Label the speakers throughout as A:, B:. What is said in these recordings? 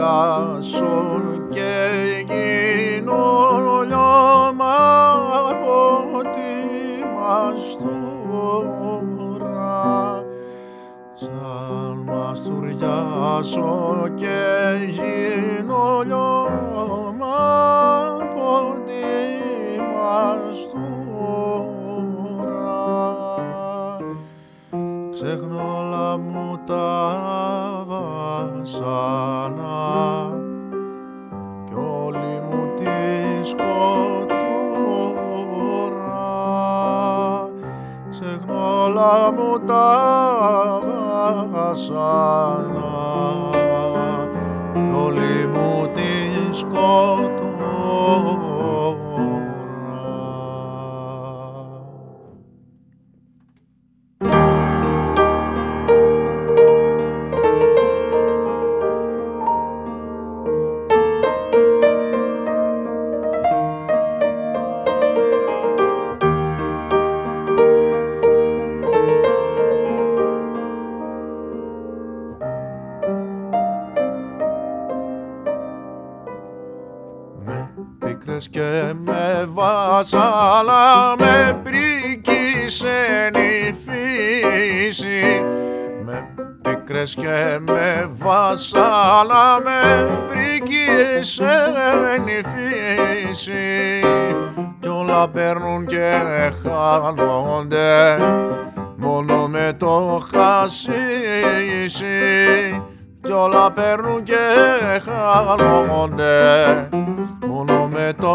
A: Σαν μαστουριάσουν και γίνω λιώμα από τη μαστούρα. Σαν μαστουριάσω και γίνω Ξέχνω όλα μου τα βασάνα κι όλη μου τη σκοτούρα. Ξέχνω όλα μου τα βασάνα κι όλη μου τη σκοτούρα. Πίκρες και με βάσαλα με πρίκησε η φύση. Με πίκρες και με βάσαλα με πρίκησε η φύση. Κι όλα παίρνουν και χάνονται μόνο με το χασίσι. Κι όλα παίρνουν και χάνονται μόνο με το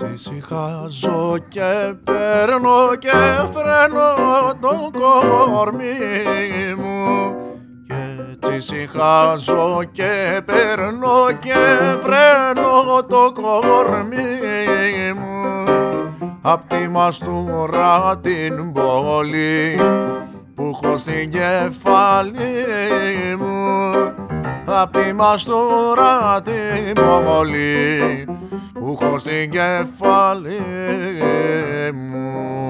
A: χασίσι. Έτσι ησυχάζω και παίρνω και φρένω το κορμί μου και έτσι ησυχάζω και παίρνω και φρένω το κορμί μου απ' τη μαστούρα την πόλη που έχω στην κεφάλι μου απ' τη μαστούρα την πόλη που έχω στην κεφάλι μου.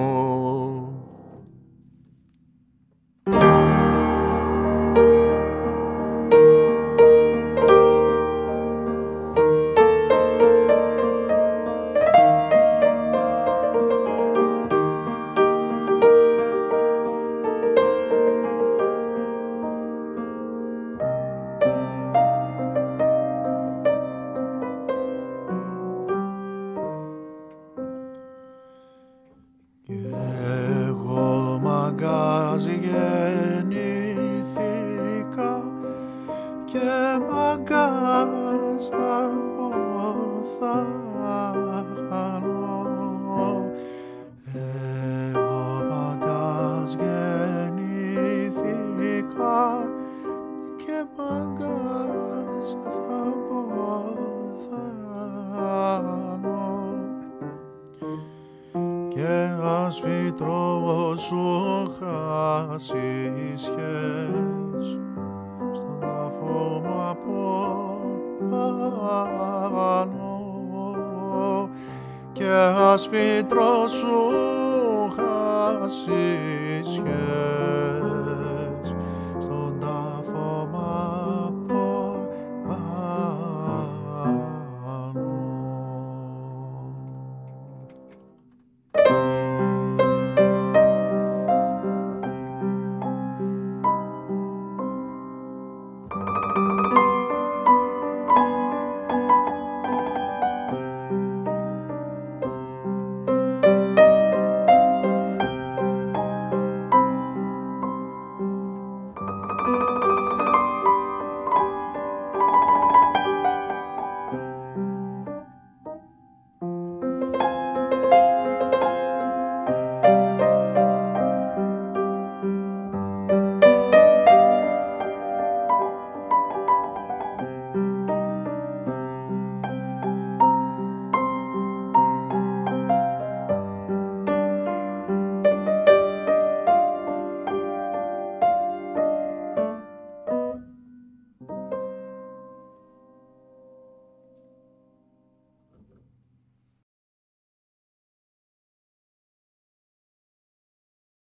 A: Κι εγώ μαγκάζι γεννήθηκα και μαγκάς θα ποθάνω. Εγώ μαγκάς γεννήθηκα και μαγκάς θα ας φυτρώσω χάσει σχές στον τάφο μου από πάνω. Και ας φυτρώσω χάσει σχές